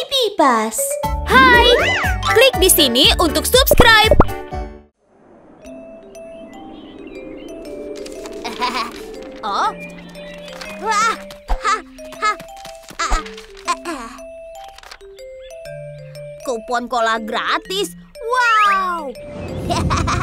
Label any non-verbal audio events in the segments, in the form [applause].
Baby Bus. Hai, klik di sini untuk subscribe. [laughs] Oh. Wah. Ha. Ha. Kupon cola gratis. Wow. [laughs]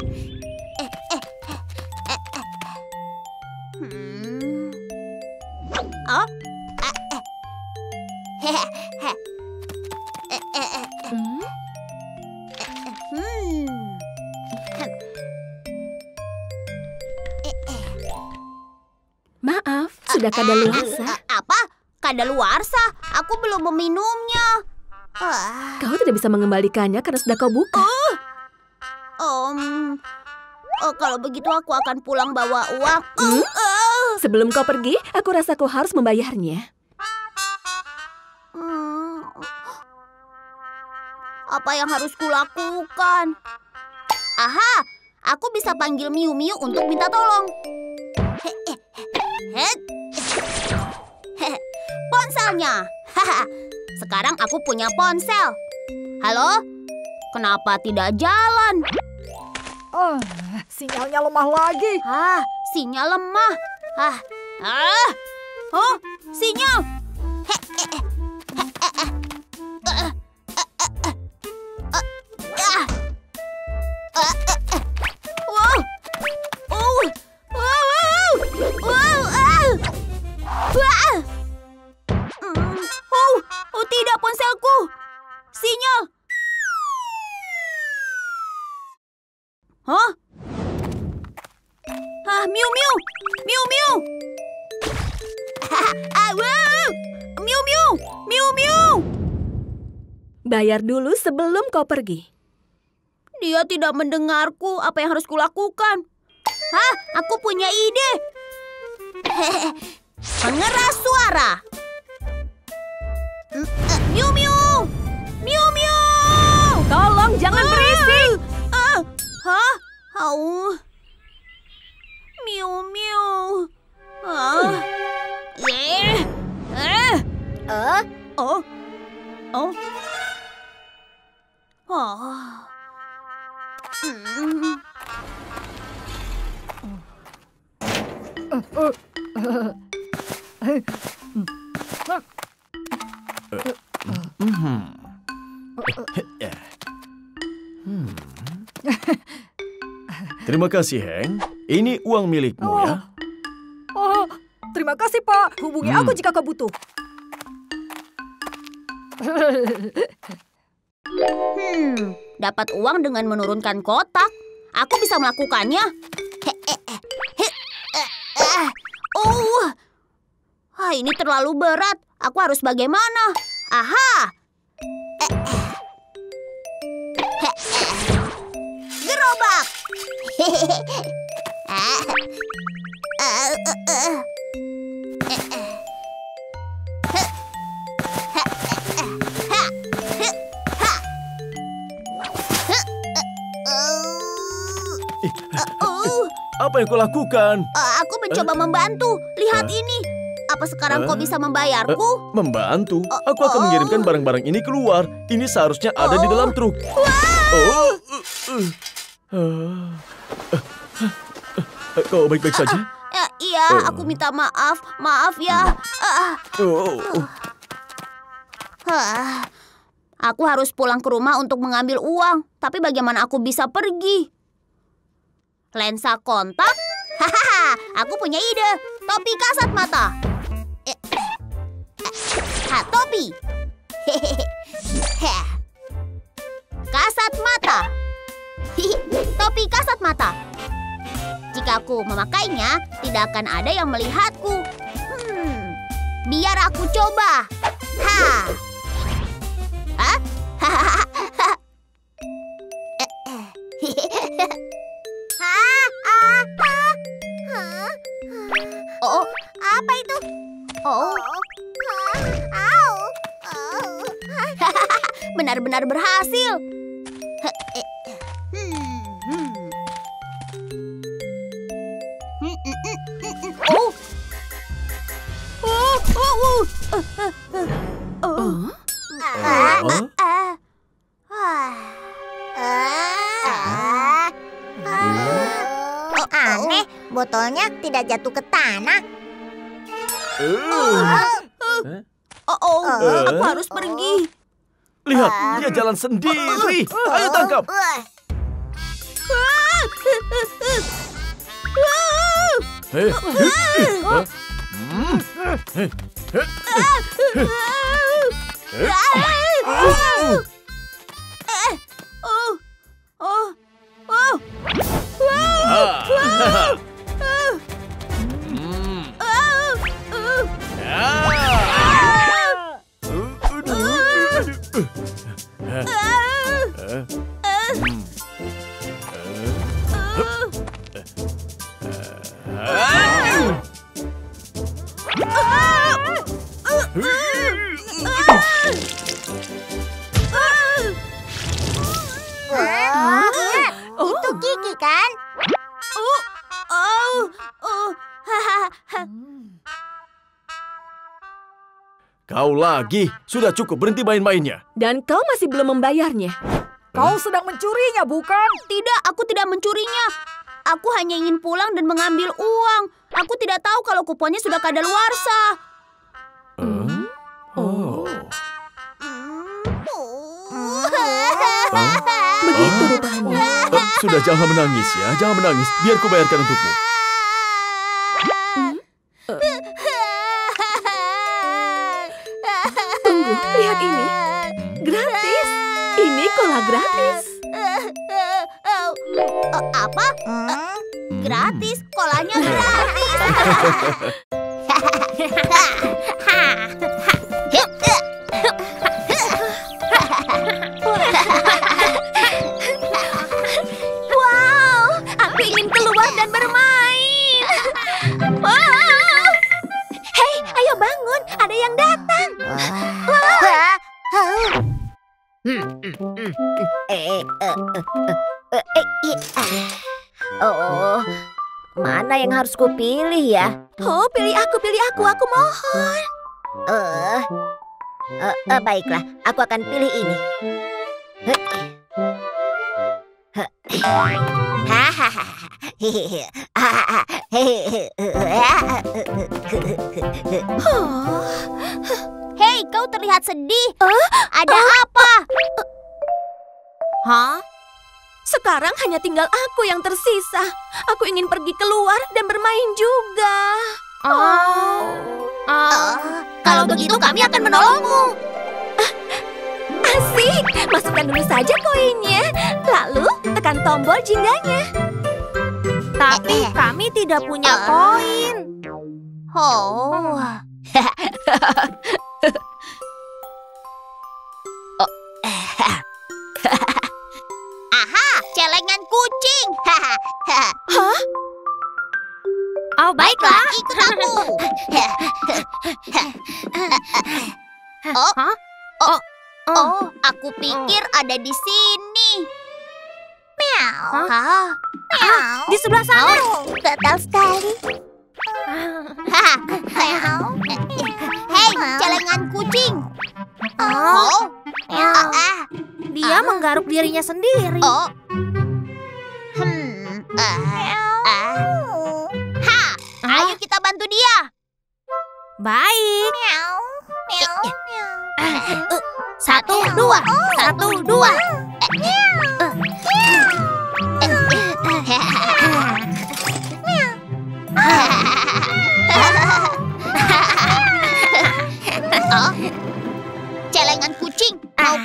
Sudah kadaluarsa. Eh, Apa? Kadaluarsa? Aku belum meminumnya. Ah, Kau tidak bisa mengembalikannya karena sudah kau buka. Om, oh, kalau begitu aku akan pulang bawa uang. Hmm? Uh, Sebelum kau pergi, aku rasa kau harus membayarnya. hmm. Apa yang harus kulakukan? Aha, aku bisa panggil Miu Miu untuk minta tolong. Ponselnya. Haha. Sekarang aku punya ponsel. Halo? Kenapa tidak jalan? Ah, sinyalnya lemah lagi. Ah, sinyal lemah. Ah, ah, oh, sinyal. He, he, Sinyal. Hah? Ah, Miu Miu! Miu Miu! [laughs] ah, wow! Miu Miu! Miu Miu! Bayar dulu sebelum kau pergi. Dia tidak mendengarku. Apa yang harus kulakukan? Hah? Aku punya ide. [laughs] Pengeras suara. Mm, eh, Miu! Miu Ah, hah? Au. Miu miu. Ah. Eh. Eh. Eh. Oh. Oh. Oh. Hmm. Terima kasih, Heng. Ini uang milikmu ya. Oh, terima kasih Pak. Hubungi Hmm. aku jika kau butuh. Hmm, dapat uang dengan menurunkan kotak. Aku bisa melakukannya. He, he. Oh, ah, ini terlalu berat. Aku harus bagaimana? Aha! [laughs] Apa yang kau lakukan? uh, aku mencoba membantu. Lihat ini. Apa sekarang kau Eh? bisa membayarku? Membantu. Aku akan oh. mengirimkan barang-barang ini keluar. Ini seharusnya ada di Oh. dalam truk. Oh. uh, uh. Ah. Kau baik-baik saja? Ya, iya, Oh. aku minta maaf. Maaf ya. Ah, Oh, ah. Aku harus pulang ke rumah untuk mengambil uang. Tapi bagaimana aku bisa pergi? Lensa kontak? Hahaha, aku punya ide. Topi kasat mata. Eh, eh, Ha, topi. Hehehe. Heh. Kasat mata. [laughs] Topi kasat mata. Jika aku memakainya, tidak akan ada yang melihatku. Hmm, biar aku coba. Ha. Hah? [laughs] Oh, apa itu? Oh, [laughs] benar-benar berhasil. Sendiri. Ayo tangkap. Wah, lagi. Sudah cukup berhenti main-mainnya. Dan kau masih belum membayarnya. Kau sedang mencurinya, bukan? Tidak, aku tidak mencurinya. Aku hanya ingin pulang dan mengambil uang. Aku tidak tahu kalau kuponnya sudah kadaluarsa. Eh? Oh. Begitu Oh. rupanya. Eh, sudah jangan menangis ya, jangan menangis. Biar ku bayarkan untukmu. Kola gratis. Apa? Hmm, Gratis, kolanya [laughs] gratis. wow, aku ingin keluar dan bermain. Wow. Hei, ayo bangun, ada yang datang. Wah. Hmm, Oh, mana yang harus kupilih ya? Oh, pilih aku, pilih aku, aku mohon. Eh, eh, eh, baiklah, aku akan pilih ini. Hahaha. Hei, kau terlihat sedih. Ada apa? Hah? Sekarang hanya tinggal aku yang tersisa. Aku ingin pergi keluar dan bermain juga. Oh. kalau begitu kami akan menolongmu. [laughs] Asik, masukkan dulu saja koinnya. Lalu tekan tombol jingganya. Tapi kami tidak punya koin. Oh. [laughs] [laughs] [laughs] Aha, celengan kucing. [laughs] Hah? Oh, baiklah, ikut aku. oh, oh, oh, aku pikir ada di sini. Meow. Hah? Meow. Di sebelah sana. Oh, gatal sekali. Hei, celengan kucing. Oh, ah, ah. Dia menggaruk dirinya sendiri. Oh. Hmm. Ah. Ah. Ha, ayo kita bantu dia. Baik. Meow. Meow. Meow. Satu, dua. Satu, dua.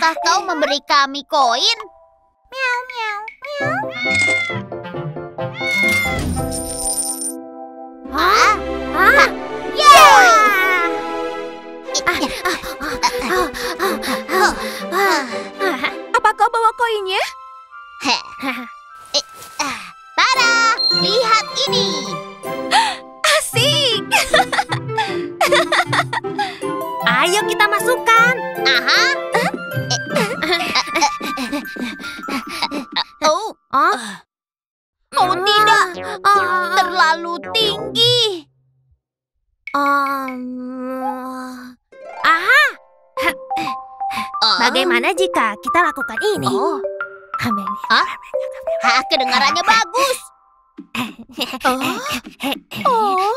Maukah kau memberi kami koin? Meow, meow, meow. Hah? Hah? Apa kau bawa koinnya? [laughs] Tada! Lihat ini! Asik. [laughs] Ayo kita masukkan. Aha! Oh, Oh, oh tidak! Terlalu tinggi! Um, aha, Oh, Bagaimana jika kita lakukan ini? Oh, Hah? Hah, kedengarannya bagus. Oh,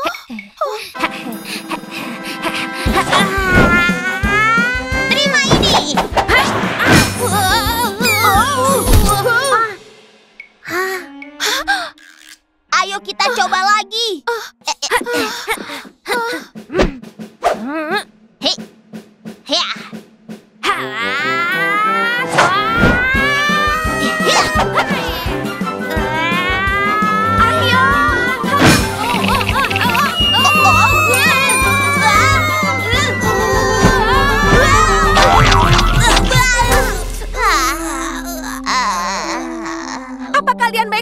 Terima ini. Ayo kita coba lagi. Hei. Hea.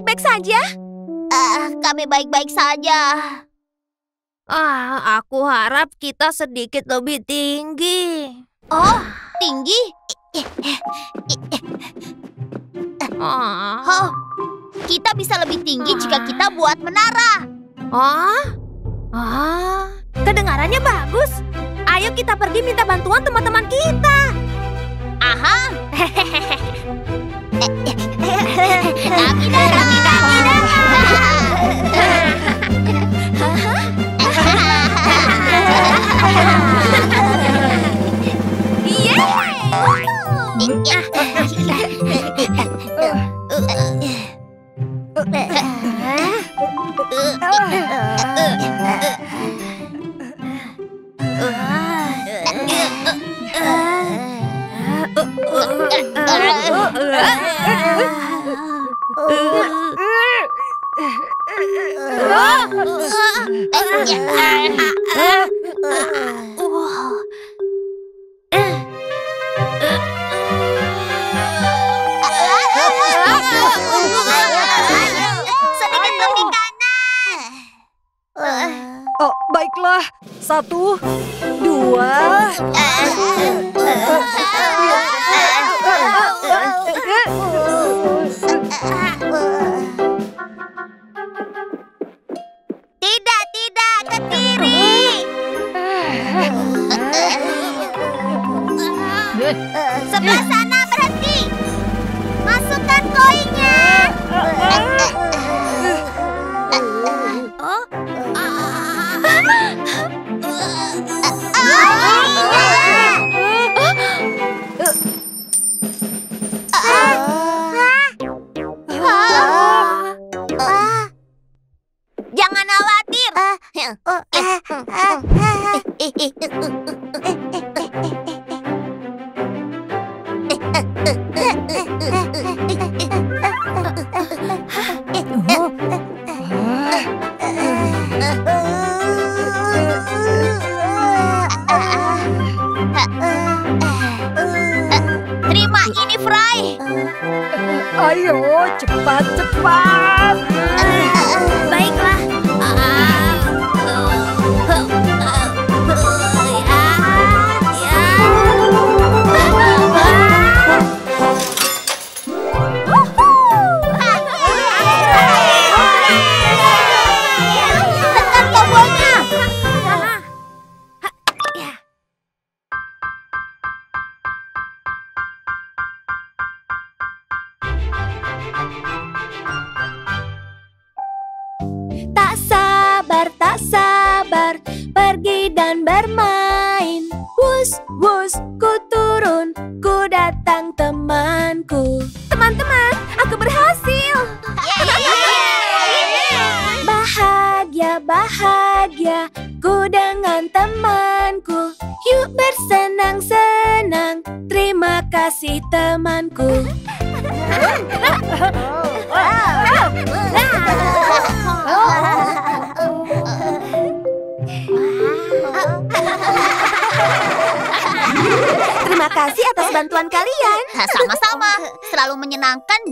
Baik-baik saja? Ah, kami baik-baik saja. Ah, aku harap kita sedikit lebih tinggi. Oh, tinggi? Ah, Oh, kita bisa lebih tinggi jika kita buat menara. ah, ah, kedengarannya bagus. Ayo kita pergi minta bantuan teman-teman kita. Aha.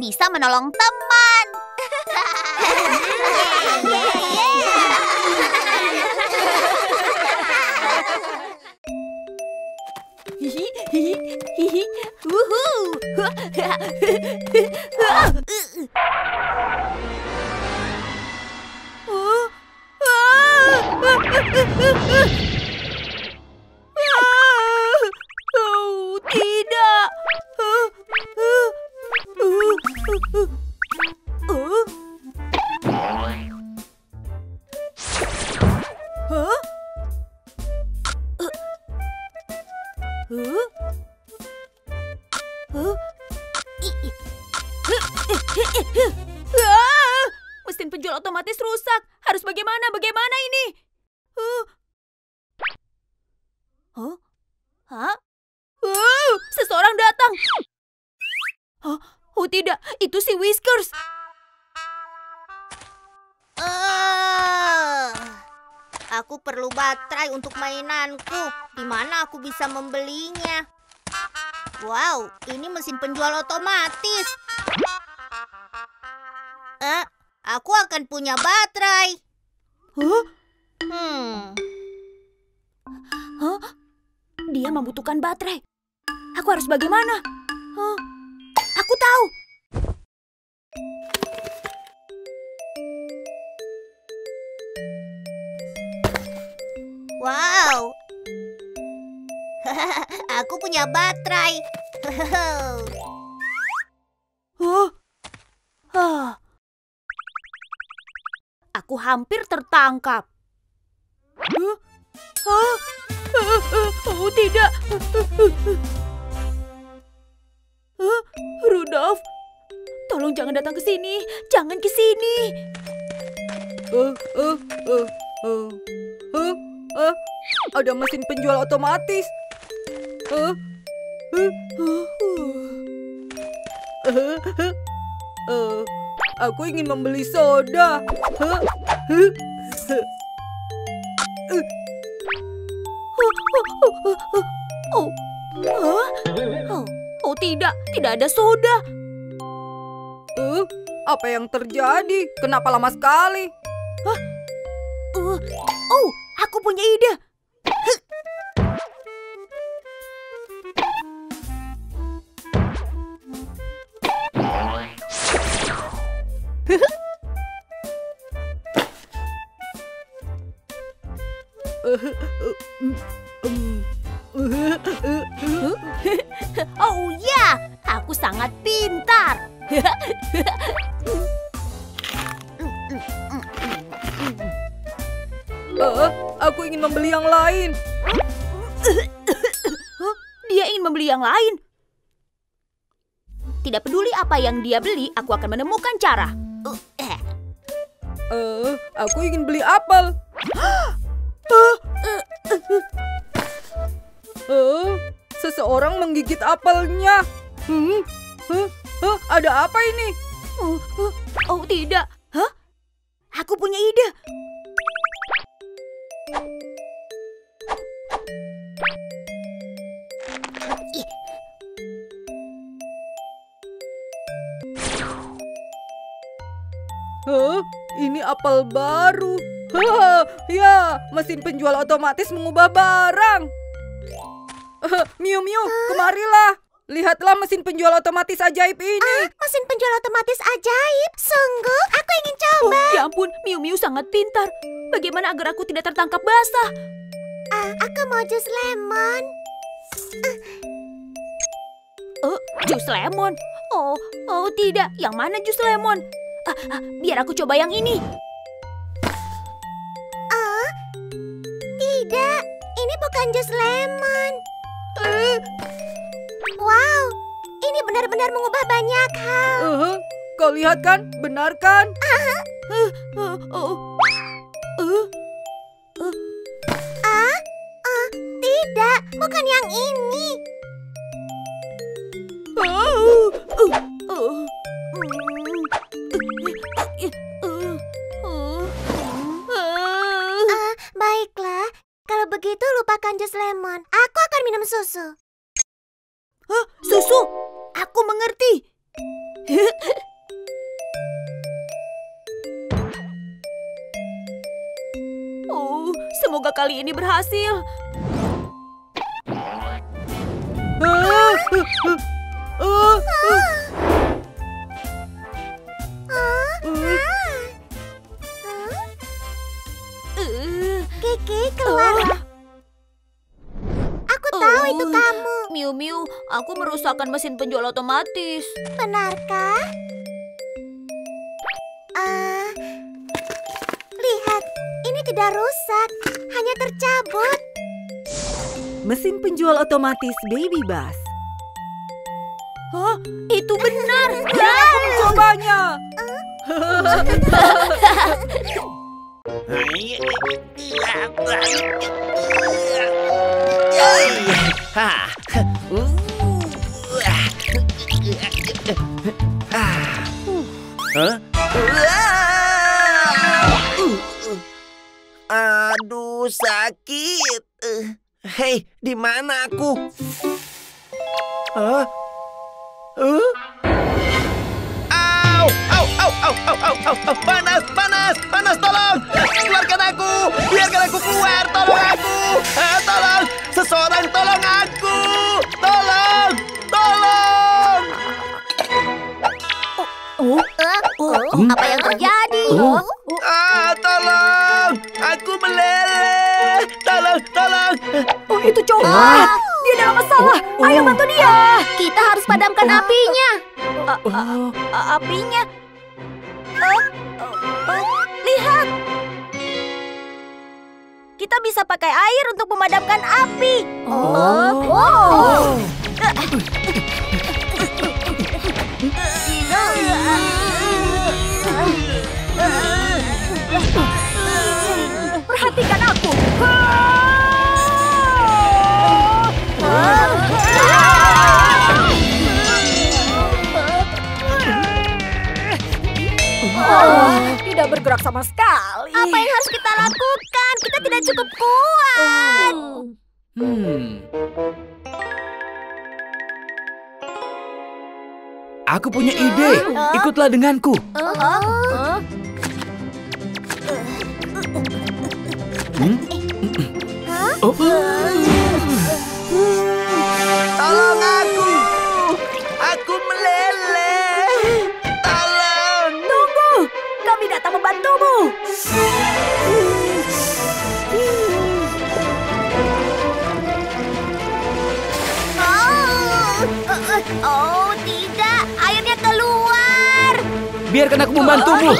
Bisa menolong teman. [laughs] mana aku bisa membelinya? Wow, ini mesin penjual otomatis. Eh, aku akan punya baterai. Huh? Hmm, Huh? Dia membutuhkan baterai. Aku harus bagaimana? Huh? Aku tahu. Aku punya baterai. [laughs] Huh? Ah. Aku hampir tertangkap. Huh? Ah. Oh tidak. Huh? Rudolf, tolong jangan datang ke sini. Jangan ke sini. Ada mesin penjual otomatis. Aku ingin membeli soda. Oh. Oh. Oh tidak, tidak ada soda. Eh, apa yang terjadi? Kenapa lama sekali? Uh, oh, aku punya ide. Sangat pintar. Eh, aku ingin membeli yang lain. Dia ingin membeli yang lain. Tidak peduli apa yang dia beli, aku akan menemukan cara. Uh, eh. Eh, aku ingin beli apel. Eh, seseorang menggigit apelnya. Hmm, huh, huh, ada apa ini? Oh, oh, oh, tidak. Hah? Aku punya ide. Hah? Ini apel baru. Hah, ya, mesin penjual otomatis mengubah barang. Miu Miu, kemarilah. Lihatlah mesin penjual otomatis ajaib ini. mesin penjual otomatis ajaib. Sungguh, aku ingin Oh, coba. ya ampun, Miu Miu sangat pintar. Bagaimana agar aku tidak tertangkap basah? Ah, aku mau jus lemon. Oh, jus lemon. Oh, oh tidak. Yang mana jus lemon? Ah, ah, biar aku coba yang ini. Ah, tidak. Ini bukan jus lemon. Eh, Wow, ini benar-benar mengubah banyak hal. Eh, kau lihat kan? Benar kan? Ah, ah, tidak, bukan yang ini. Ah, baiklah. Kalau begitu lupakan jus lemon. Aku akan minum susu. Hah, susu? Aku mengerti. [laughs] oh, semoga kali ini berhasil. Ah, Ah, Kiki, keluarlah. Miu Miu, aku merusakkan mesin penjual otomatis. Benarkah? Ah, lihat, ini tidak rusak, hanya tercabut. Mesin penjual otomatis Baby Bus. Hah, itu benar. [laughs] Ya, aku mencobanya. [laughs] Ha. Aduh, sakit. Eh, Hei, di mana aku? Hah? Huh? Au, au, au, au, au, au, au, au, panas, panas, panas, tolong! Keluarkan aku! Biarkan aku keluar, tolong aku! Tolong! Seseorang tolong aku! Oh, apa yang terjadi? Ah, tolong! Aku meleleh! Tolong, tolong! Oh, itu coklat. Dia dalam masalah. Ayo bantu dia. Kita harus padamkan apinya. A- apinya. Oh, oh, oh, lihat. Kita bisa pakai air untuk memadamkan api. Oh, wow. Perhatikan aku. tidak bergerak sama sekali. Apa yang harus kita lakukan? Kita tidak cukup kuat. Hmm. Aku punya ide. Ikutlah denganku. Hmm? Oh. Tolong aku! Aku meleleh! Tolong! Tunggu, kami datang membantumu. Oh, oh, tidak, airnya keluar. Biarkan aku membantumu.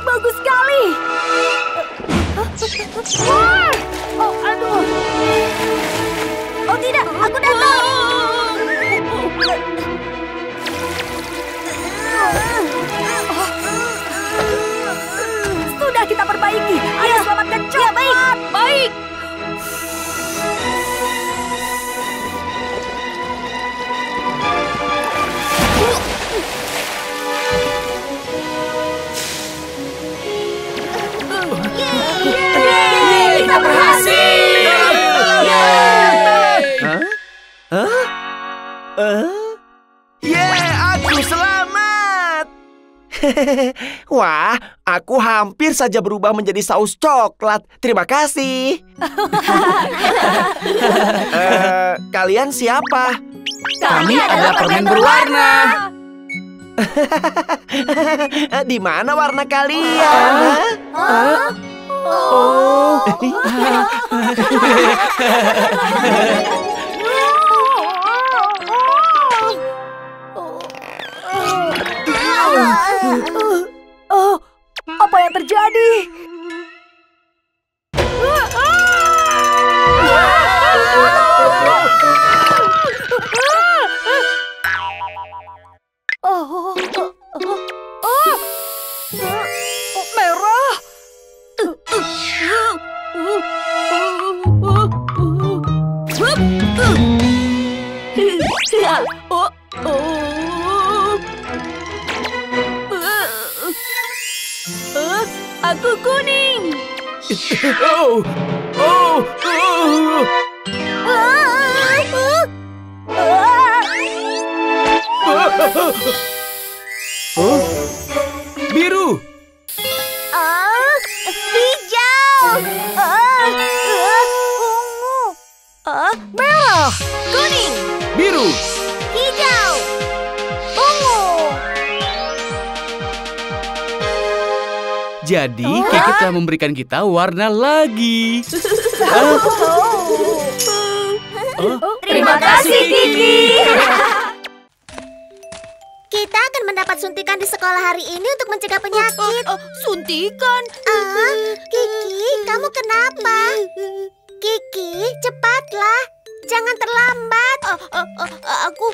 Bagus sekali. Oh, aduh. Oh tidak, aku datang. Sudah kita perbaiki. Ayo selamatkan coklat. baik. Baik. Berhasil. Eh? Yeah, aku selamat! Wah, aku hampir saja berubah menjadi saus coklat. Terima kasih. Eh, kalian siapa? Kami adalah permen berwarna. Di mana warna kalian? Hah? Oh. Oh, apa yang terjadi? Oh, Oh, oh. Eh, Aku kuning. Oh, oh, oh. Oh, biru. Oh, hijau. Oh, oh, ungu. Ah, merah. Kuning, Biru. hijau, ungu. Jadi, Kiki telah memberikan kita warna lagi. [laughs] Terima kasih, Kiki. Kita akan mendapat suntikan di sekolah hari ini untuk mencegah penyakit. Oh, suntikan. Ah, Kiki, kamu kenapa? Kiki, cepatlah. Jangan terlambat. Ah, ah, ah, aku.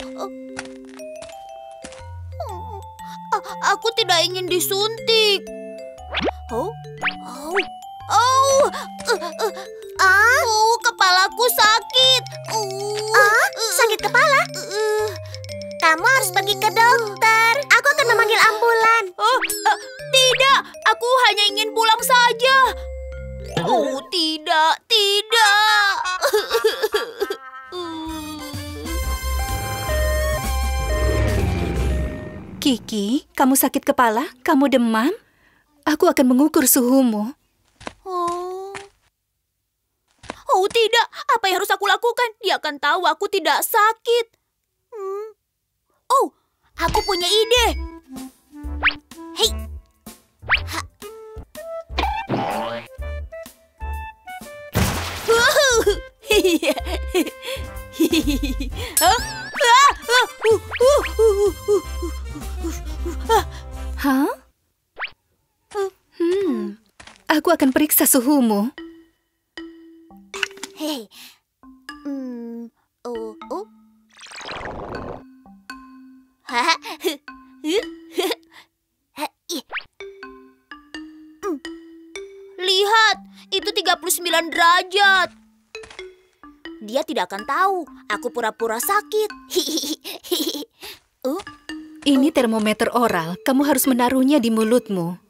Ah, aku tidak ingin disuntik. Oh, oh, oh, uh, uh, Ah, oh, kepalaku sakit. Uh, ah, sakit kepala. uh, Kamu harus pergi ke dokter. Aku akan memanggil ambulan. oh, ah, tidak, aku hanya ingin pulang saja. Oh, tidak, tidak. Kiki, kamu sakit kepala? Kamu demam? Aku akan mengukur suhumu. Oh. Oh tidak, apa yang harus aku lakukan? Dia akan tahu aku tidak sakit. Hmm. Oh, aku punya ide. Hei. Ha. Hah? Hmm, aku akan periksa suhumu. Hei. Hmm. Oh. Oh. Hah? Hmm. Lihat, itu 39 derajat. Dia tidak akan tahu aku pura-pura sakit. oh, Ini termometer oral. Kamu harus menaruhnya di mulutmu.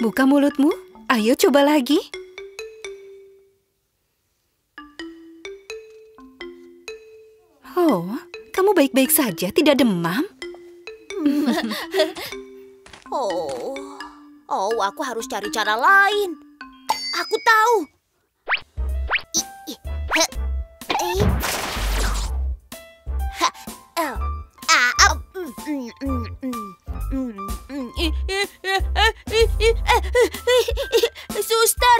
Buka mulutmu. Ayo coba lagi. Oh, kamu baik-baik saja, tidak demam? [laughs] oh. Oh, aku harus cari cara lain. Aku tahu. Suster,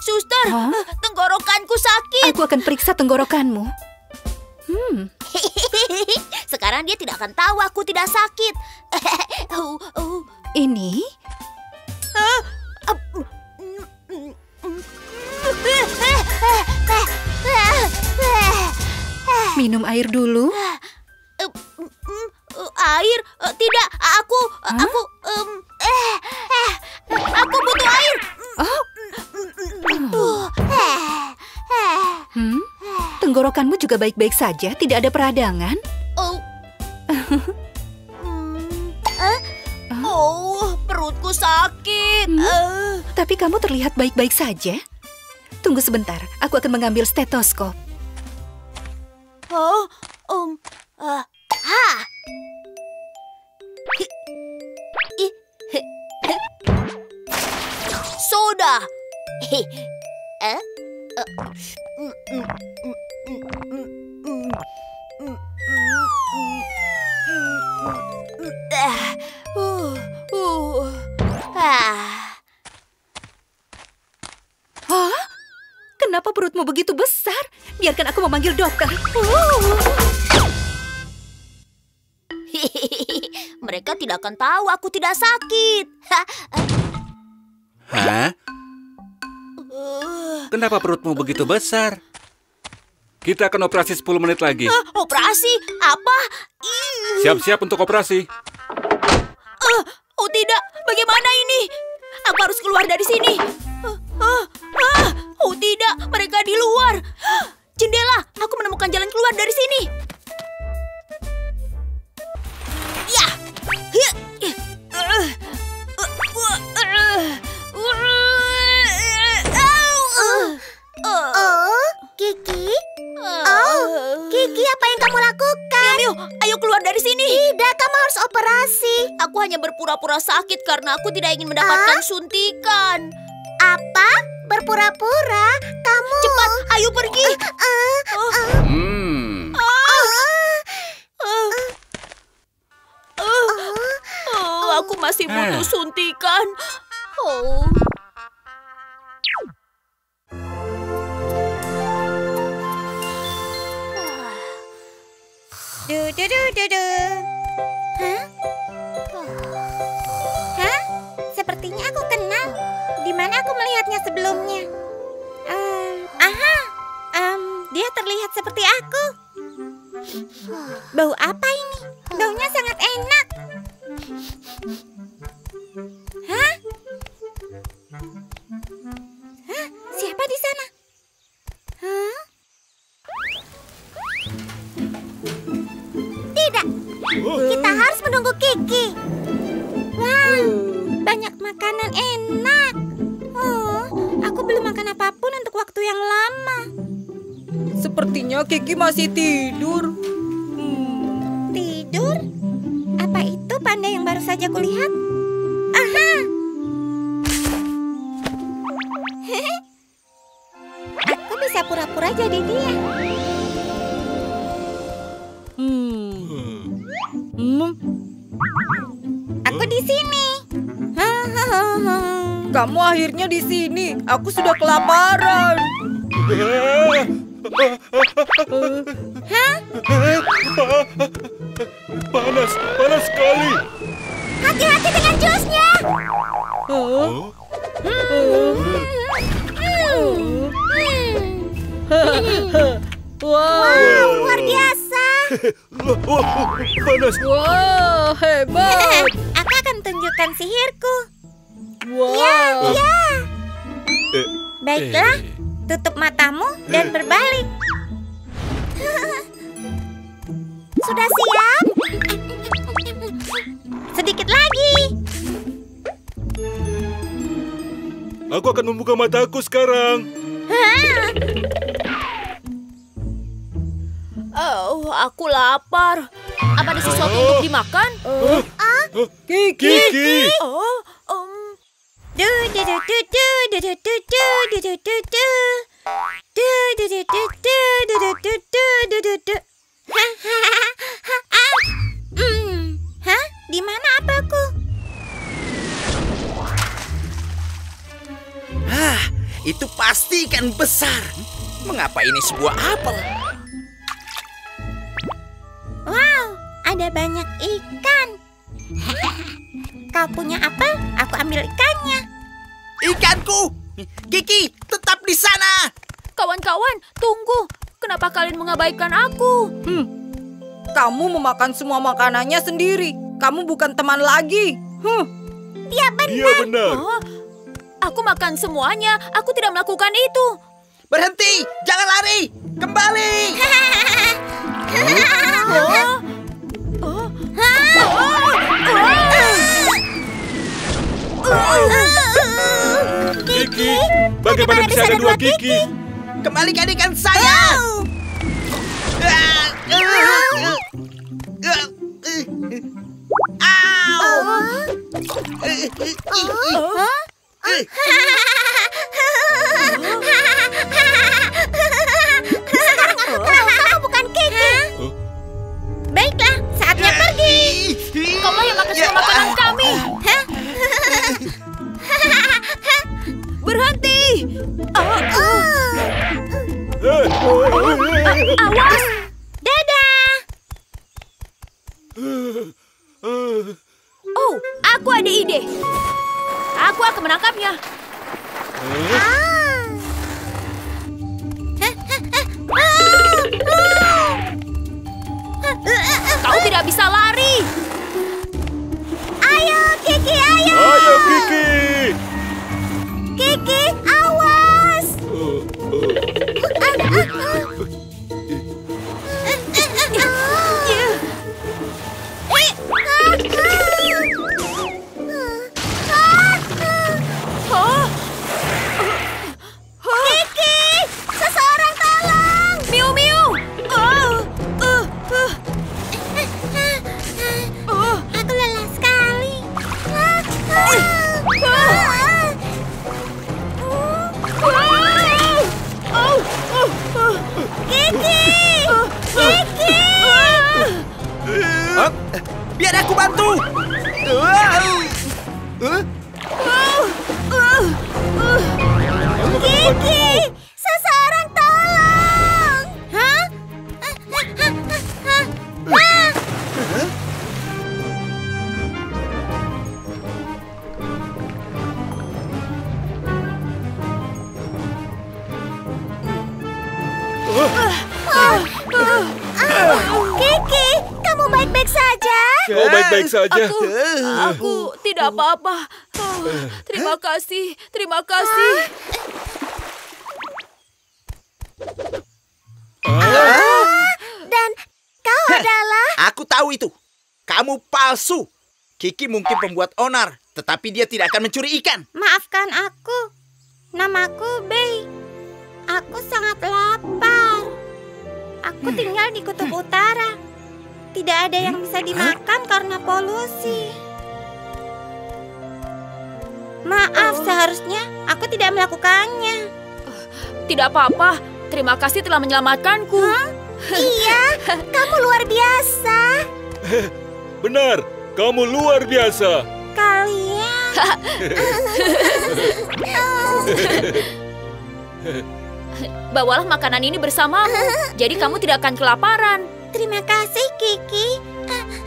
suster, Hah? tenggorokanku sakit. Aku akan periksa tenggorokanmu. Hmm, [laughs] Sekarang dia tidak akan tahu aku tidak sakit. Oh, oh. ini minum air dulu. Air? Tidak aku aku eh, eh, aku butuh air. Oh, Uh, eh, hmm? Tenggorokanmu juga baik-baik saja, tidak ada peradangan. oh. Hmm, eh, oh perutku sakit. Hmm? Tapi kamu terlihat baik-baik saja. Tunggu sebentar, aku akan mengambil stetoskop. Oh, um, uh, ha! Soda! Eh? Kenapa perutmu begitu besar? Biarkan aku memanggil dokter. [laughs] Mereka tidak akan tahu aku tidak sakit. [laughs] Hah? Uh, Kenapa perutmu begitu besar? Kita akan operasi 10 menit lagi. operasi apa? Siap-siap untuk operasi. ah, oh tidak, bagaimana ini? Aku harus keluar dari sini. Ah, ah, sakit karena aku tidak ingin mendapatkan suntikan. Apa? Berpura-pura? Kamu... Cepat, ayo pergi. Hmm. Wow, Luar biasa. Panas. wow, hebat. [laughs] Aku akan tunjukkan sihirku. Wow. Ya, Eh, baiklah. Tutup matamu dan berbalik. [laughs] Sudah siap? Sedikit lagi. Aku akan membuka mataku sekarang. Oh, aku lapar. Apa ada sesuatu untuk dimakan? Kiki. Kiki. Oh, um. Du du du du du du du du du du du du du. Du du du du du du du du du du du du. Ah, hmm. Hah? Di mana apelku? Hah, itu pasti ikan besar. Mengapa ini sebuah apel? Wow, ada banyak ikan. [laughs] Kau punya apel, aku ambil ikannya. Ikanku! Kiki, tetap di sana! Kawan-kawan, tunggu. Kenapa kalian mengabaikan aku? Kamu memakan semua makanannya sendiri. Kamu bukan teman lagi. Huh. Dia benar. Oh, aku makan semuanya. Aku tidak melakukan itu. Berhenti! Jangan lari! Kembali! [laughs] Oh. Oh. Kiki, bagaimana bisa ada dua Kiki? Kembalikan ikan saya! Kiki. Baiklah, saatnya pergi. Kaulah yang makan semua makanan kami. [laughs] Berhenti. Oh, Eh, awas. Dadah. Oh, aku ada ide. Aku akan menangkapnya. Kau tidak bisa lari. Ayo Kiki, ayo. Ayo Kiki. Kiki, awas. Saja. Aku, aku tidak apa-apa. Oh, terima kasih, terima kasih. Dan kau adalah... Aku tahu itu. Kamu palsu. Kiki mungkin pembuat onar, tetapi dia tidak akan mencuri ikan. Maafkan aku. Namaku Bey. Aku sangat lapar. Aku tinggal di kutub utara. Tidak ada yang bisa dimakan karena polusi. Maaf, seharusnya aku tidak melakukannya. Tidak apa-apa. Terima kasih telah menyelamatkanku. Iya, [laughs] kamu luar biasa. Benar, kamu luar biasa. Kalian. [laughs] [laughs] Bawalah makanan ini bersamamu. Jadi kamu tidak akan kelaparan. Terima kasih, Kiki.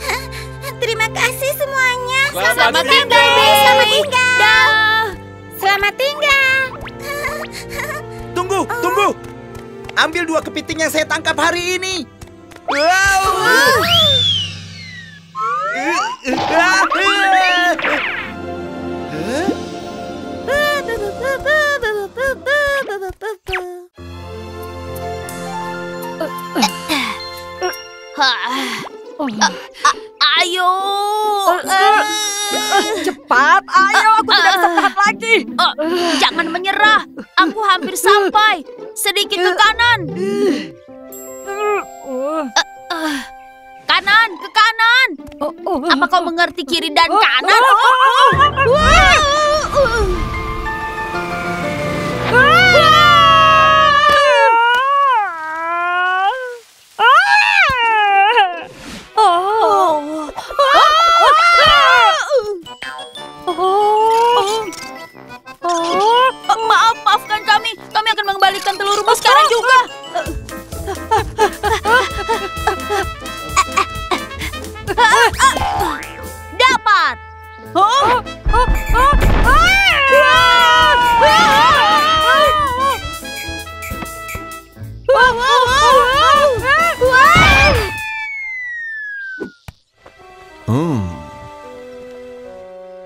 [laughs] Terima kasih semuanya. Selamat tinggal, tinggal. Bey. Selamat tinggal. Dah. Selamat tinggal. Tunggu, tunggu. Ambil dua kepiting yang saya tangkap hari ini. Wow. [laughs] Ayo. Cepat, ayo. Aku tidak bisa tahan lagi. Eh, jangan menyerah. Aku hampir sampai. Sedikit ke kanan. Eh, kanan, ke kanan. Apa kau mengerti kiri dan kanan? Maaf, maafkan kami. Kami akan mengembalikan telurmu sekarang juga. Dapat. Hmm.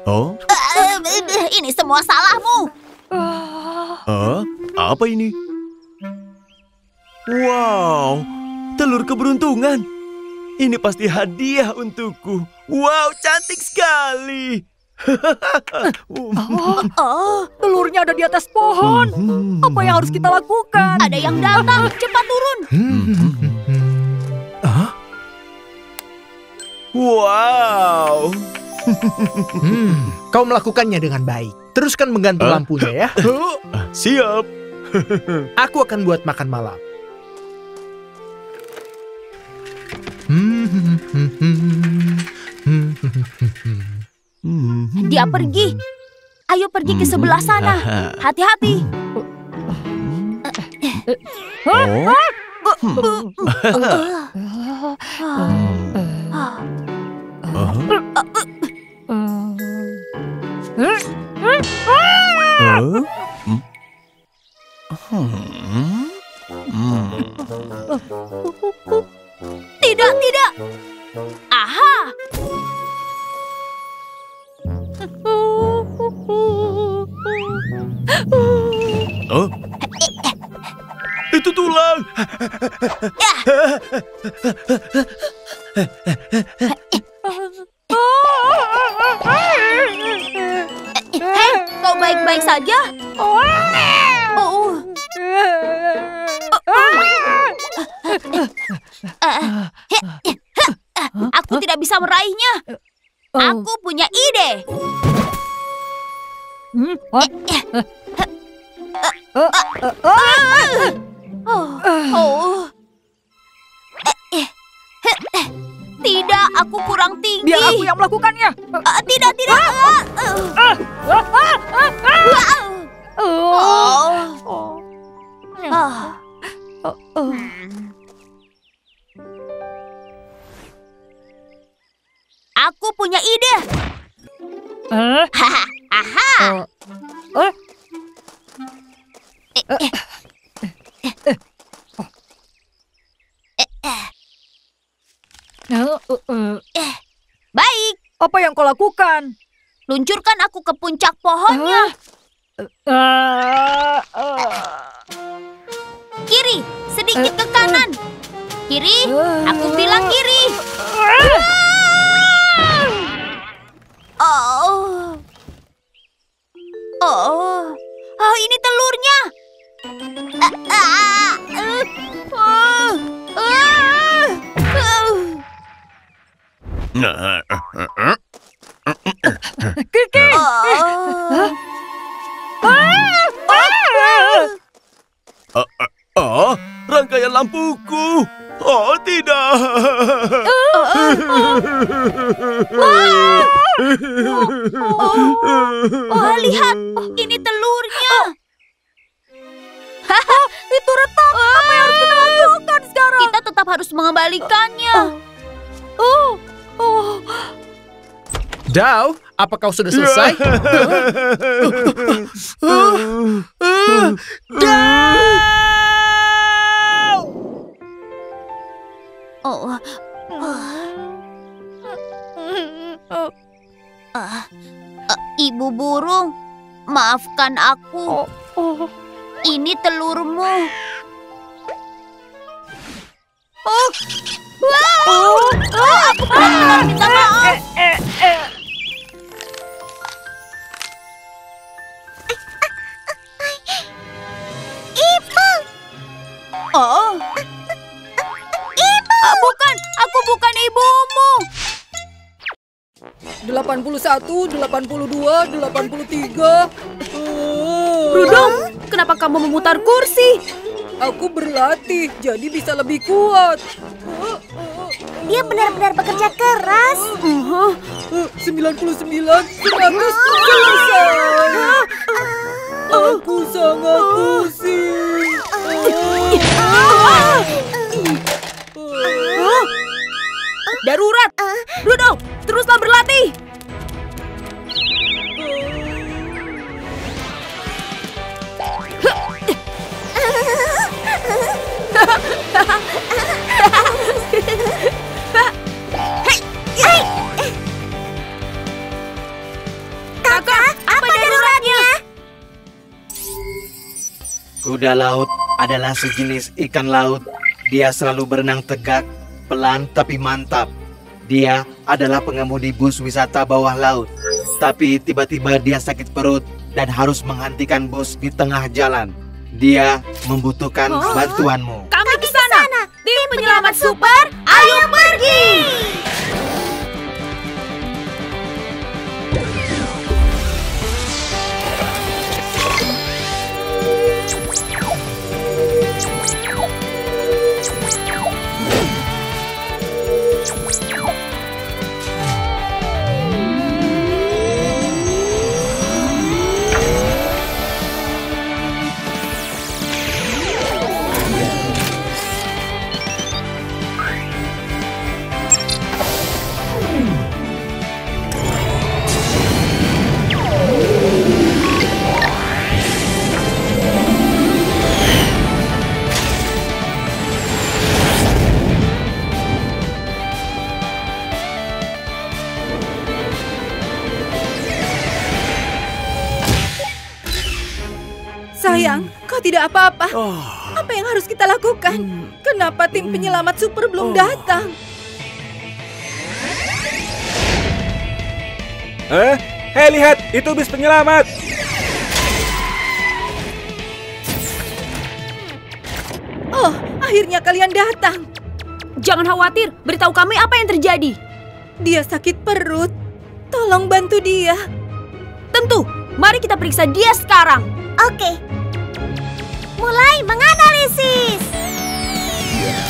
Oh, Ini semua salahmu. ah, apa ini? Wow, telur keberuntungan. Ini pasti hadiah untukku. Wow, cantik sekali. [laughs] Oh, telurnya ada di atas pohon. Hmm. Apa yang harus kita lakukan? Ada yang datang. [laughs] Cepat turun. Wow. [laughs] Kau melakukannya dengan baik. Teruskan menggantung Hah? lampunya ya. [laughs] Siap. [laughs] Aku akan buat makan malam. Dia pergi. Ayo pergi ke sebelah sana. Hati-hati. Oh. [laughs] Huh? Hmm? Hmm? Hmm. Tidak, tidak. Aha. Oh? Itu tulang. Hei, kau baik-baik saja? Aku tidak bisa meraihnya. Aku punya ide. Oh. Tidak, aku kurang tinggi. Biar aku yang melakukannya. Ah, tidak, tidak. Oh. Aku punya ide. Haha, Aha. Eh? Eh, eh. Eh, Baik, Apa yang kau lakukan? luncurkan aku ke puncak pohonnya. Kiri, sedikit ke kanan. Kiri, aku bilang kiri. Oh. Oh. Oh, ini telurnya. Ah, ah, uh, uh, uh, Oh. Oh, rangkaian lampuku. Oh, tidak. Oh, lihat, ini telurnya. Itu retak. Apa yang harus kita lakukan sekarang? Kita tetap harus mengembalikannya. Oh, oh. Dao, apa kau sudah selesai? Oh. Ah, eh, Ibu burung, maafkan aku. Ini telurmu. Oh, wow. Ah, aku benar-benar minta maaf. Oh. Ah, bukan, aku bukan ibumu. 81, 82, 83. Rudolf, kenapa kamu memutar kursi? Aku berlatih, jadi bisa lebih kuat. Dia benar-benar bekerja keras. Uh, 99, 100, selesai. Aku sangat pusing. Darurat! Rudolf, teruslah berlatih! Kuda laut adalah sejenis ikan laut. Dia selalu berenang tegak, pelan tapi mantap. Dia adalah pengemudi bus wisata bawah laut. Tapi tiba-tiba dia sakit perut dan harus menghentikan bus di tengah jalan. Dia membutuhkan bantuanmu. Kami ke sana. Tim penyelamat super, ayo pergi! Tidak apa-apa. Apa yang harus kita lakukan? Kenapa tim penyelamat super belum datang? Eh, hei lihat, itu bis penyelamat. Oh, akhirnya kalian datang. Jangan khawatir, beritahu kami apa yang terjadi. Dia sakit perut. Tolong bantu dia. Tentu, mari kita periksa dia sekarang. Oke. Mulai menganalisis. Inilah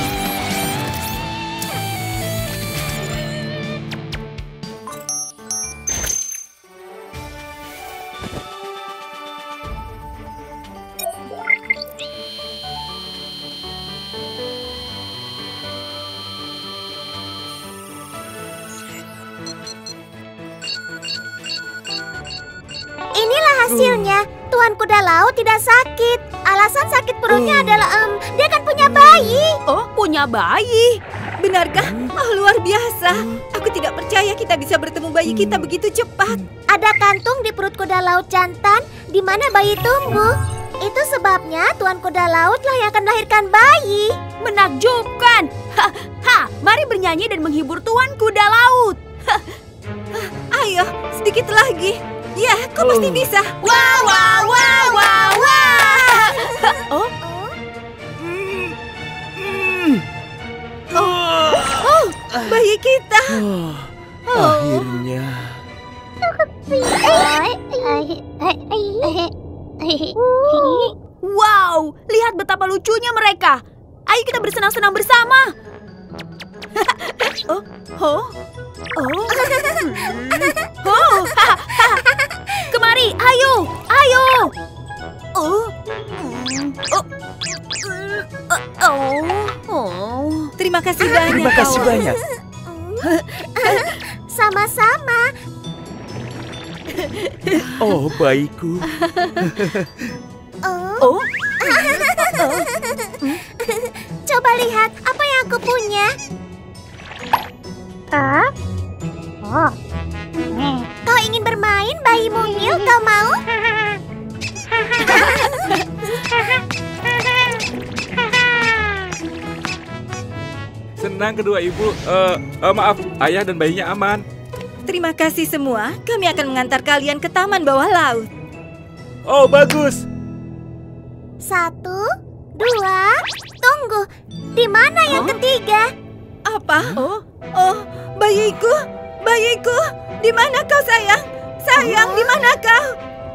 Tuan kuda laut tidak sakit. Alasan sakit perutnya adalah em, dia kan punya bayi. Oh, punya bayi. Benarkah? Oh, luar biasa. Aku tidak percaya kita bisa bertemu bayi kita begitu cepat. Ada kantung di perut kuda laut jantan di mana bayi tumbuh. Itu sebabnya Tuan Kuda Laut lah yang akan melahirkan bayi. Menakjubkan. Ha, ha, mari bernyanyi dan menghibur Tuan Kuda Laut. Ayo, sedikit lagi. Ya, kau pasti bisa. Wah, wah, wah, wah, wah. Oh, Oh, bayi kita. Akhirnya. wow, lihat betapa lucunya mereka. Ayo kita bersenang-senang bersama. [laughs] oh, oh, oh, [laughs] oh, ha, [laughs] ha. Kemari, ayo, ayo. Oh, Hmm. oh, Hmm. oh, oh. Terima kasih banyak. Terima kasih banyak. [laughs] Sama-sama. Oh, bayiku. Oh. Oh, Coba lihat apa yang aku punya. Kau ingin bermain bayi mungil? Kau mau? Senang kedua ibu. Eh, eh, maaf, ayah dan bayinya aman. Terima kasih semua. Kami akan mengantar kalian ke taman bawah laut. Oh, bagus. Satu, dua, tunggu. Di mana yang ketiga? Apa? Oh, oh, bayiku, bayiku, di mana kau sayang? Sayang, di mana kau?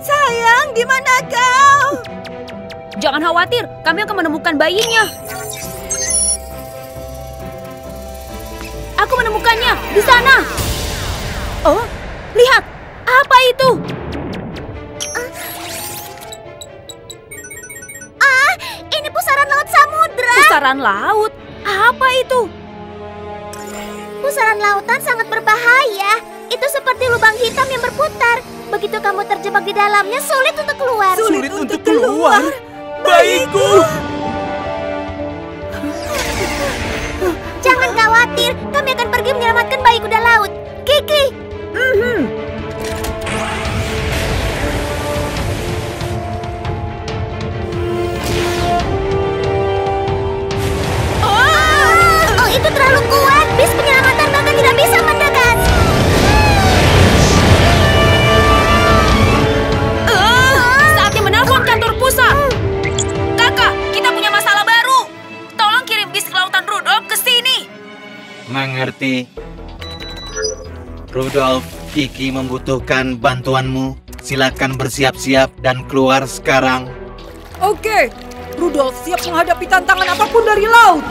Sayang, di mana kau? jangan khawatir, kami akan menemukan bayinya. Aku menemukannya di sana. Oh, lihat, apa itu? Ah, ini pusaran laut samudra. Pusaran laut. Apa itu? Pusaran lautan sangat berbahaya. Itu seperti lubang hitam yang berputar. Begitu kamu terjebak di dalamnya, sulit untuk keluar. Sulit untuk keluar. Bayiku. Jangan khawatir, kami akan pergi menyelamatkan bayi kuda laut. Kiki, Oh, Mengerti. Rudolf, Kiki membutuhkan bantuanmu. Silakan bersiap-siap dan keluar sekarang. Oke, Rudolf siap menghadapi tantangan apa pun dari laut.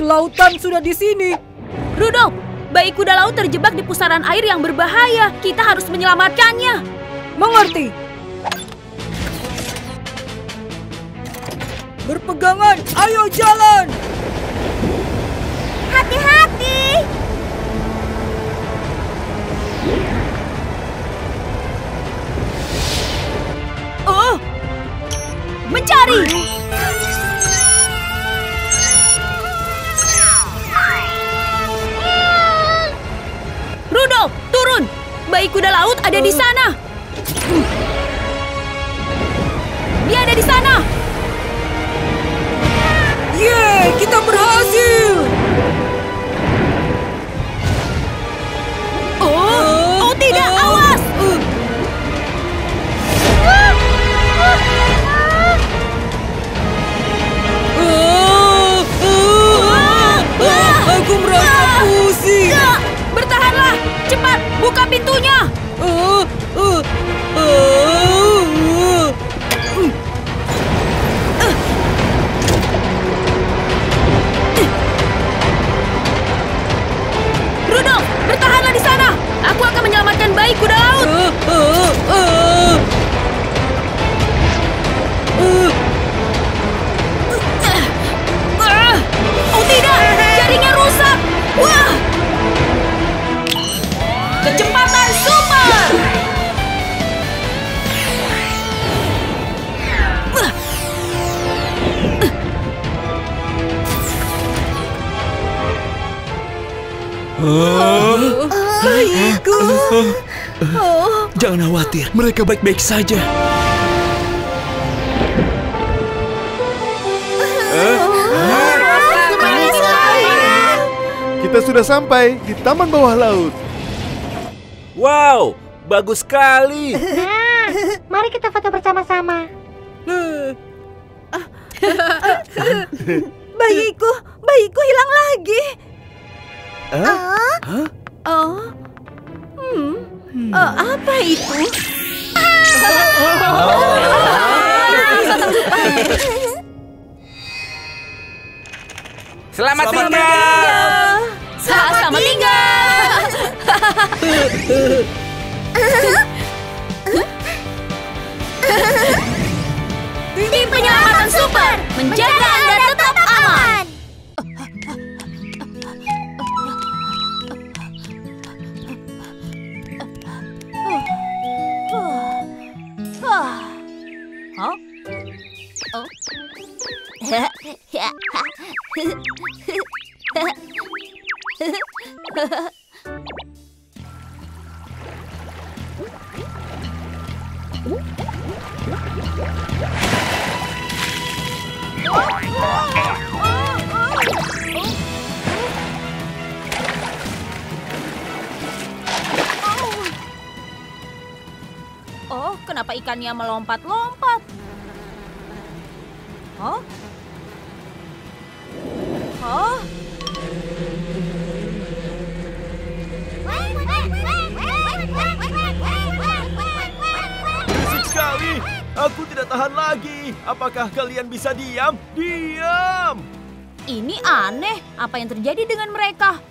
Kelautan sudah di sini. Rudolf, bayi kuda laut terjebak di pusaran air yang berbahaya. Kita harus menyelamatkannya. Mengerti? Berpegangan, ayo jalan! Hati-hati. Oh, mencari. Mereka baik-baik saja. Kita sudah sampai di taman bawah laut. Wow, bagus sekali. [laughs] ikannya melompat-lompat? Hah? Hah? Berisik sekali. Aku tidak tahan lagi. Apakah kalian bisa diam? Diam! Ini aneh. Apa yang terjadi dengan mereka?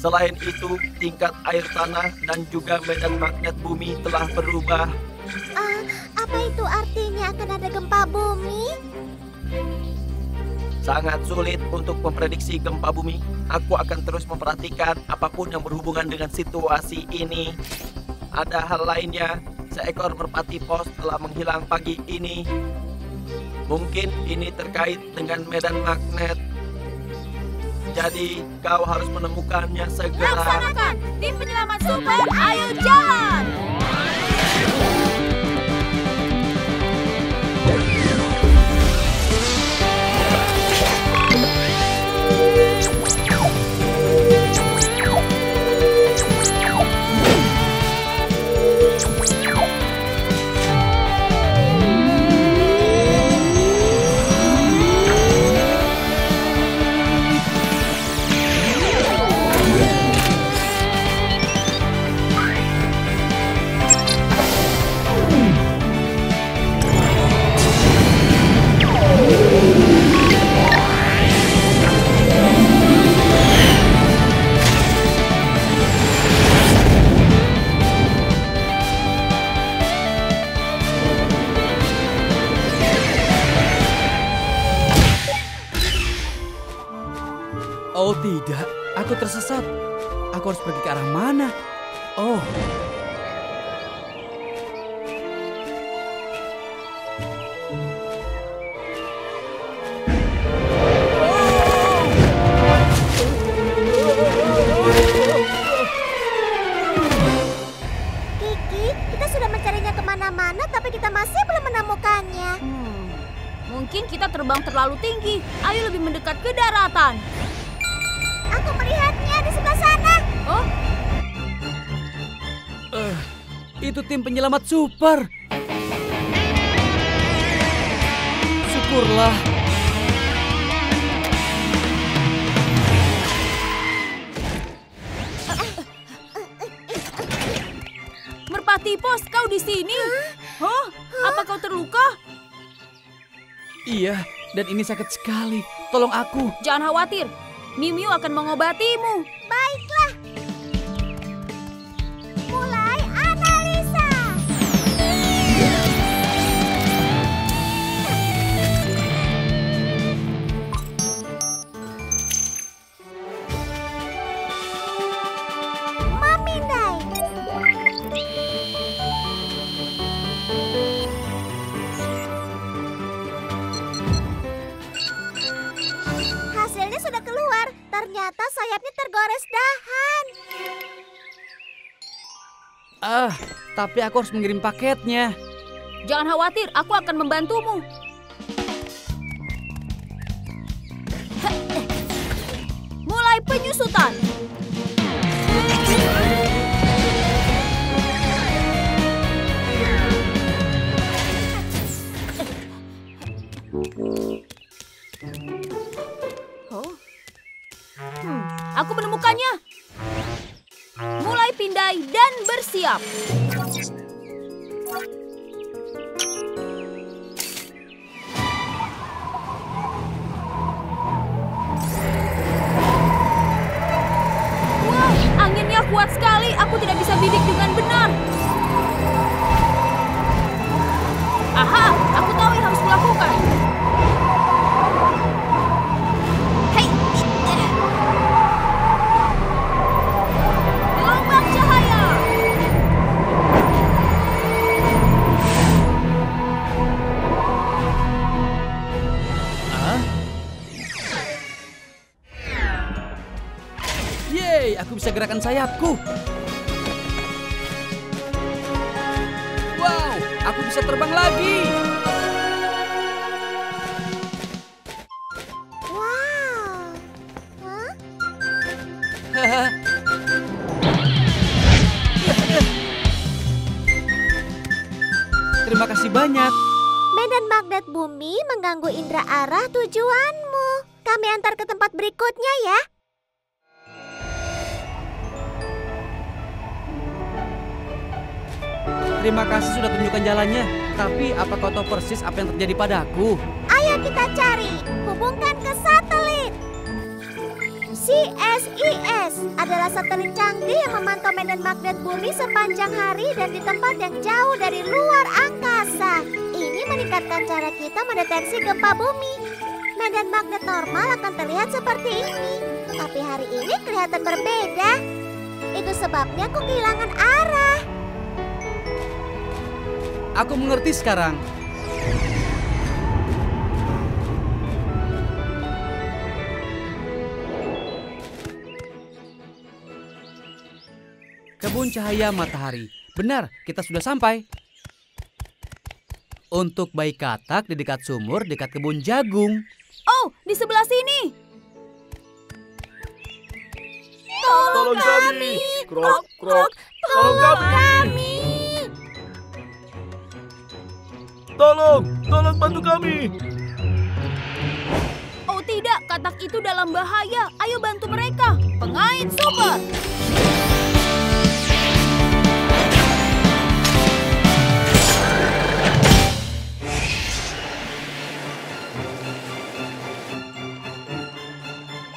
Selain itu, tingkat air tanah dan juga medan magnet bumi telah berubah. Ah, apa itu artinya akan ada gempa bumi? Sangat sulit untuk memprediksi gempa bumi. Aku akan terus memperhatikan apa pun yang berhubungan dengan situasi ini. Ada hal lainnya, seekor merpati pos telah menghilang pagi ini. Mungkin ini terkait dengan medan magnet. Jadi kau harus menemukannya segera. Laksanakan! Tim penyelamat super, ayo jalan! Penyelamat super. Syukurlah. Merpati Pos, kau di sini? Hah? Apa kau terluka? Iya, dan ini sakit sekali. Tolong aku. Jangan khawatir. Miu Miu akan mengobatimu. Ternyata sayapnya tergores dahan. Ah, tapi aku harus mengirim paketnya. Jangan khawatir, aku akan membantumu. Mulai penyusutan. Menemukannya. Mulai pindai dan bersiap. Wow, anginnya kuat sekali. Aku tidak bisa bidik dengan benar. Aha, aku tahu yang harus kulakukan. Bisa gerakan sayapku. Wow, aku bisa terbang lagi. Wow. [laughs] Terima kasih banyak. Medan magnet bumi mengganggu indera arah tujuanmu. Kami antar ke tempat berikutnya ya. Terima kasih sudah tunjukkan jalannya. Tapi apa kau tahu persis apa yang terjadi padaku? Ayo kita cari. Hubungkan ke satelit. CSIS adalah satelit canggih yang memantau medan magnet bumi sepanjang hari dan di tempat yang jauh dari luar angkasa. Ini meningkatkan cara kita mendeteksi gempa bumi. Medan magnet normal akan terlihat seperti ini. Tapi hari ini kelihatan berbeda. Itu sebabnya aku kehilangan arah. Aku mengerti sekarang. Kebun cahaya matahari. Benar, kita sudah sampai. Untuk bayi katak di dekat sumur dekat kebun jagung. Oh, di sebelah sini. Tolong kami. Krok, krok. Tolong kami. Tolong, tolong bantu kami. Oh tidak, katak itu dalam bahaya. Ayo bantu mereka. Pengait super.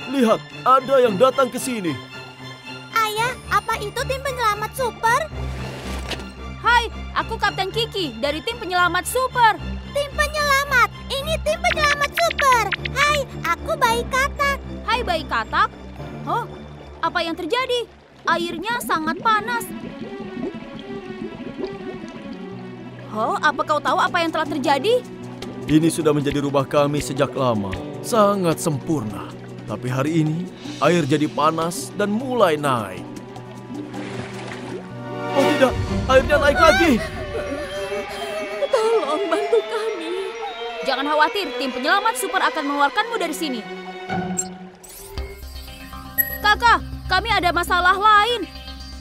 Lihat, ada yang datang ke sini. Ayah, apa itu tim penyelamat super? Hai, aku Kapten Kiki dari tim penyelamat super. Tim penyelamat, ini tim penyelamat super. Hai, aku bayi katak. Hai bayi katak. Oh, apa yang terjadi? Airnya sangat panas. Oh, apa kau tahu apa yang telah terjadi? Ini sudah menjadi rubah kami sejak lama. Sangat sempurna. Tapi hari ini, air jadi panas dan mulai naik. Tidak, airnya naik lagi. Tolong bantu kami. Jangan khawatir, tim penyelamat super akan mengeluarkanmu dari sini. Kakak, kami ada masalah lain.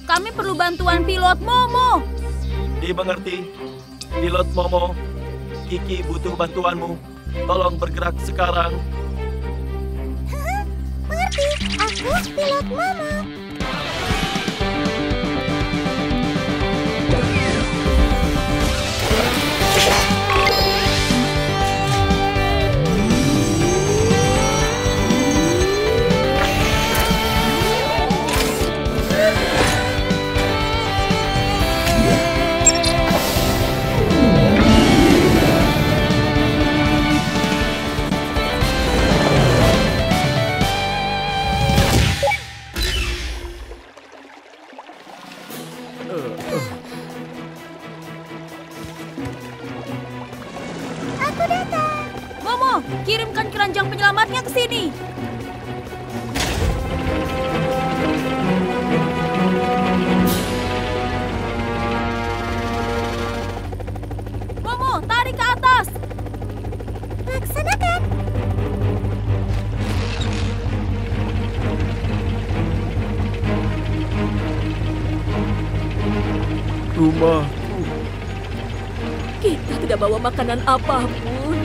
Kami perlu bantuan pilot Momo. Dimengerti, pilot Momo. Kiki butuh bantuanmu. Tolong bergerak sekarang. Mengerti, aku pilot Momo. Makanan apa pun.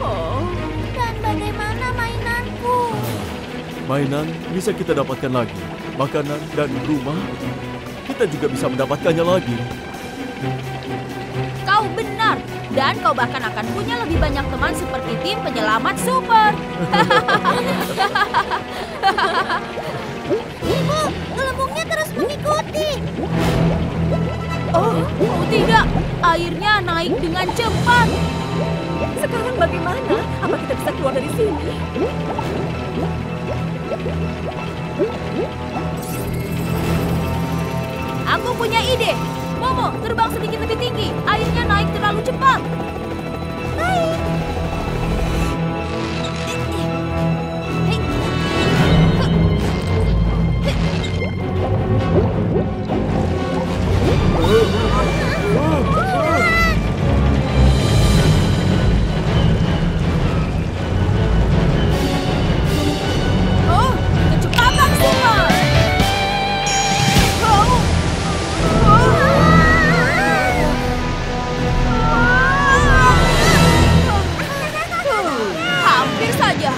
Oh, Dan bagaimana mainanku? Mainan bisa kita dapatkan lagi. Makanan dan rumah, kita juga bisa mendapatkannya lagi. Kau benar. Dan kau bahkan akan punya lebih banyak teman seperti tim penyelamat super. [laughs] Ibu, gelembungnya terus mengikuti. Oh, oh tidak. Airnya naik dengan cepat. sekarang bagaimana? Apa kita bisa keluar dari sini? Aku punya ide. Momo, terbang sedikit lebih tinggi. Airnya naik terlalu cepat. Saja.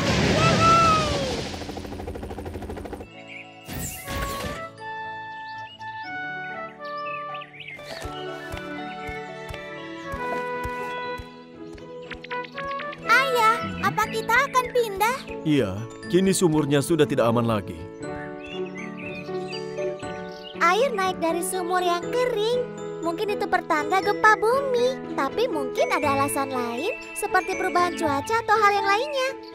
Ayah, apa kita akan pindah? Iya, kini sumurnya sudah tidak aman lagi. Air naik dari sumur yang kering. Mungkin itu pertanda gempa bumi. Tapi mungkin ada alasan lain seperti perubahan cuaca atau hal yang lainnya.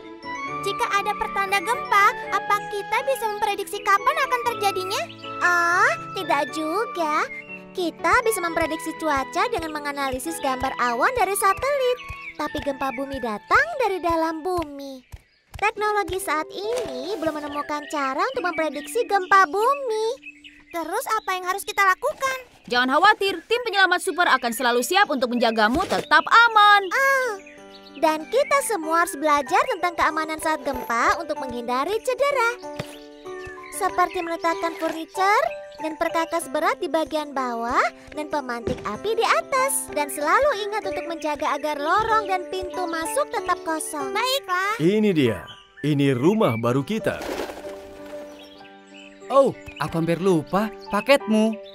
Jika ada pertanda gempa, apa kita bisa memprediksi kapan akan terjadinya? Ah, tidak juga. Kita bisa memprediksi cuaca dengan menganalisis gambar awan dari satelit. Tapi gempa bumi datang dari dalam bumi. Teknologi saat ini belum menemukan cara untuk memprediksi gempa bumi. Terus apa yang harus kita lakukan? Jangan khawatir, tim penyelamat super akan selalu siap untuk menjagamu tetap aman. Dan kita semua harus belajar tentang keamanan saat gempa untuk menghindari cedera. Seperti meletakkan furniture dan perkakas berat di bagian bawah dan pemantik api di atas. Dan selalu ingat untuk menjaga agar lorong dan pintu masuk tetap kosong. Baiklah. Ini dia. Ini rumah baru kita. Oh, aku hampir lupa paketmu.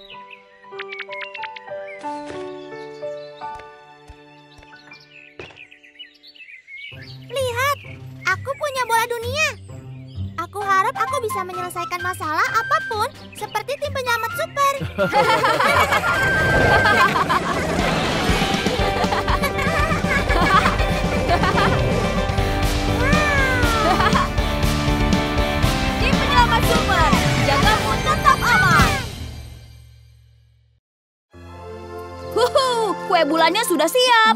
Dunia. Aku harap aku bisa menyelesaikan masalah apa pun seperti tim penyelamat super. Tim penyelamat super, jagamu tetap aman. Huhu, kue bulannya sudah siap.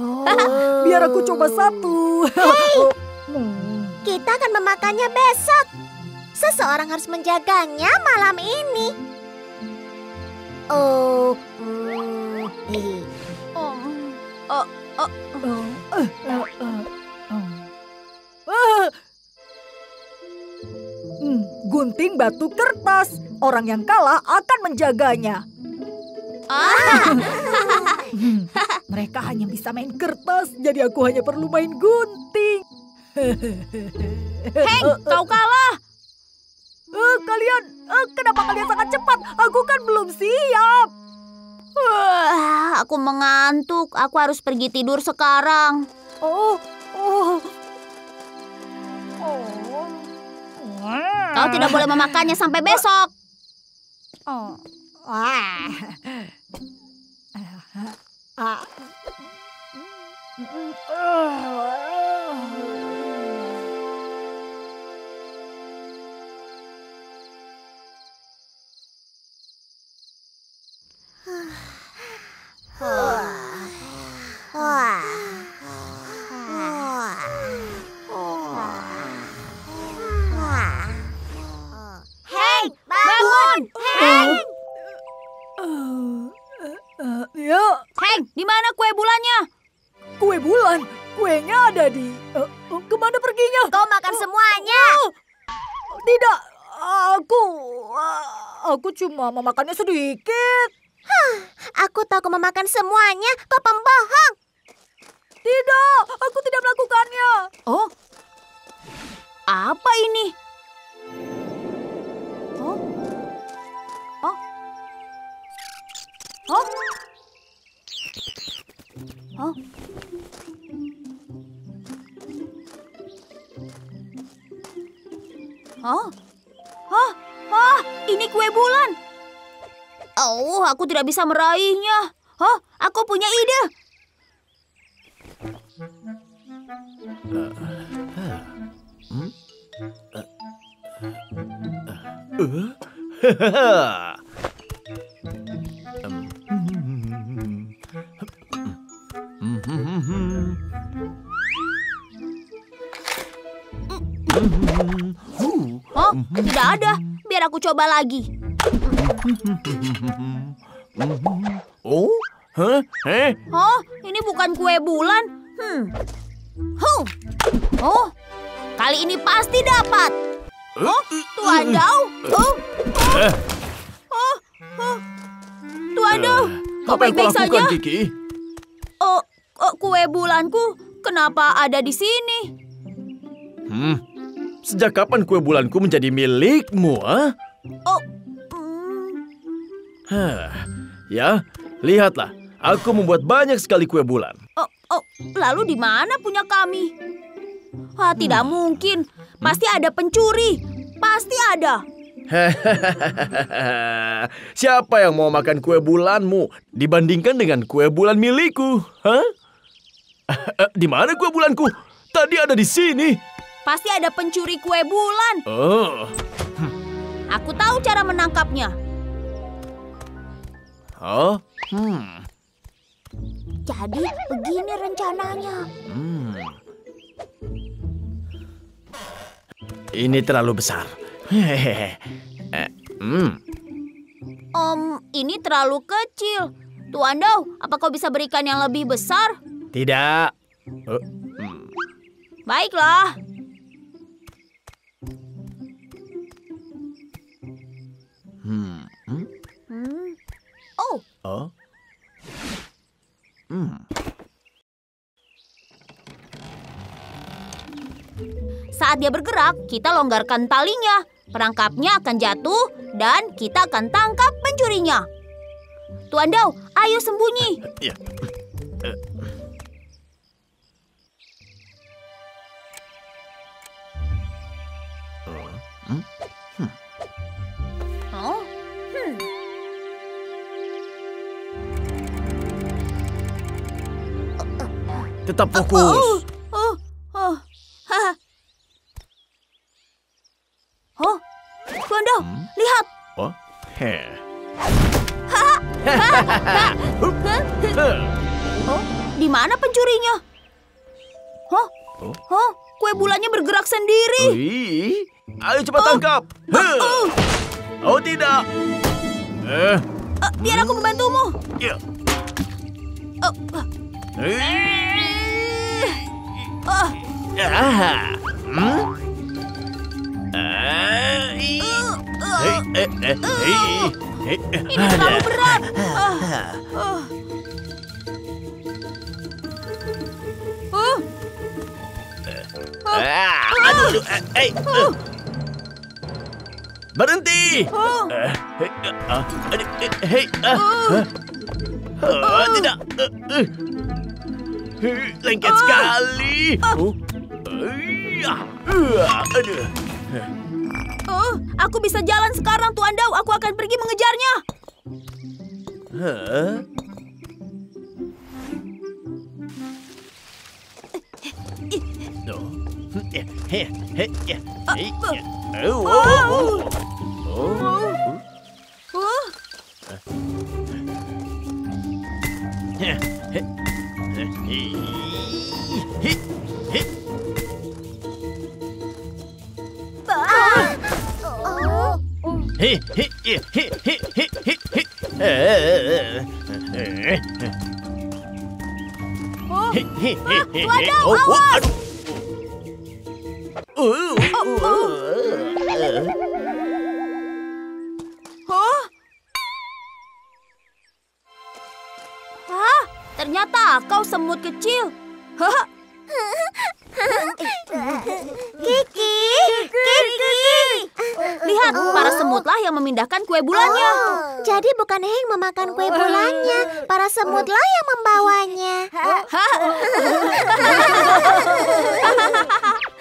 Biar aku coba satu. [laughs] Kita akan memakannya besok. Seseorang harus menjaganya malam ini. Oh, hihi. Oh, oh, oh. Ah. Hmm, gunting batu kertas. Orang yang kalah akan menjaganya. [laughs] Hmm, mereka hanya bisa main kertas, jadi aku hanya perlu main gunting. Heng, kau kalah. Eh, kalian, eh, kenapa kalian sangat cepat? Aku kan belum siap. Wah, aku mengantuk. Aku harus pergi tidur sekarang. Oh, oh. Kau tidak boleh memakannya sampai besok. Oh. Wah. Ah. Hei, bangun! Heng! Ya? Heng, di mana kue bulannya? Kue bulan? Kuenya ada di... Uh, uh, ke mana perginya? Kau makan eh, semuanya! Uh, tidak, aku... Aku cuma memakannya sedikit. Aku tahu kau memakan semuanya. Kau pembohong. Tidak, aku tidak melakukannya. Oh, apa ini? Oh, oh, oh, oh. Oh, oh, oh, ini kue bulan. Oh, aku tidak bisa meraihnya. Oh, aku punya ide. Oh, tidak ada. Biar aku coba lagi. Oh? Eh? Oh, ini bukan kue bulan. Hmm. Huh. Oh, kali ini pasti dapat. Oh, Tuan Dau. Oh, Eh, oh, oh. Tuan Dau, kau baik-baik saja? Kiki? Oh, oh, kue bulanku kenapa ada di sini? Hmm. Sejak kapan kue bulanku menjadi milikmu, ah? Oh. Hah. Ya, lihatlah. Aku membuat banyak sekali kue bulan. oh, oh, lalu di mana punya kami? Ah, tidak mungkin. Pasti ada pencuri. Pasti ada. [laughs] Siapa yang mau makan kue bulanmu dibandingkan dengan kue bulan milikku? Hah? [laughs] Di mana kue bulanku? Tadi ada di sini. Pasti ada pencuri kue bulan. Oh. Aku tahu cara menangkapnya. Oh. Hmm. Jadi begini rencananya. Hmm. Ini terlalu besar. Hehehe. Eh, hmm. Om, ini terlalu kecil. Tuan Dau, apa kau bisa berikan yang lebih besar? Tidak. Eh, hmm. Baiklah. Hmm. Hmm. saat dia bergerak, kita longgarkan talinya. Perangkapnya akan jatuh dan kita akan tangkap pencurinya. Tuan Dau, ayo sembunyi. Ya. Eh. Tetap Oh, fokus. oh, oh, haha. Oh, Tuan Dau, lihat. Oh. Heh. Oh, di mana pencurinya? Oh, Oh. oh, kue bulannya bergerak sendiri. Ih, ayo cepat tangkap. Heh. Oh tidak. Eh, Eh, biar aku membantumu. ya. Oh, Eh. Oh, Ah. Hmm? Ah, eh, eh, eh, ini terlalu berat. Ah, oh. Oh, Ah, aduh, aduh, eh, eh, eh. Berhenti. oh, Eh, hei, eh, ah, eh, ah, ah. Ah, tidak. Lengket sekali. Oh. Eh, ah, ah, aduh. oh, aku bisa jalan sekarang, Tuan Dau. Aku akan pergi mengejarnya. Oh. Oh, oh, oh. Oh. Oh, Eh, eh, eh, eh, eh. Oh. Hei, hei, hei, hei, hei, hei, hei, hei. Eh, eh, eh, eh. Wadaw, Ternyata kau semut kecil. Kiki, Kiki. Lihat, para semutlah yang memindahkan kue bulannya. Oh, jadi bukan Heng memakan kue bulannya, para semutlah yang membawanya. [laughs]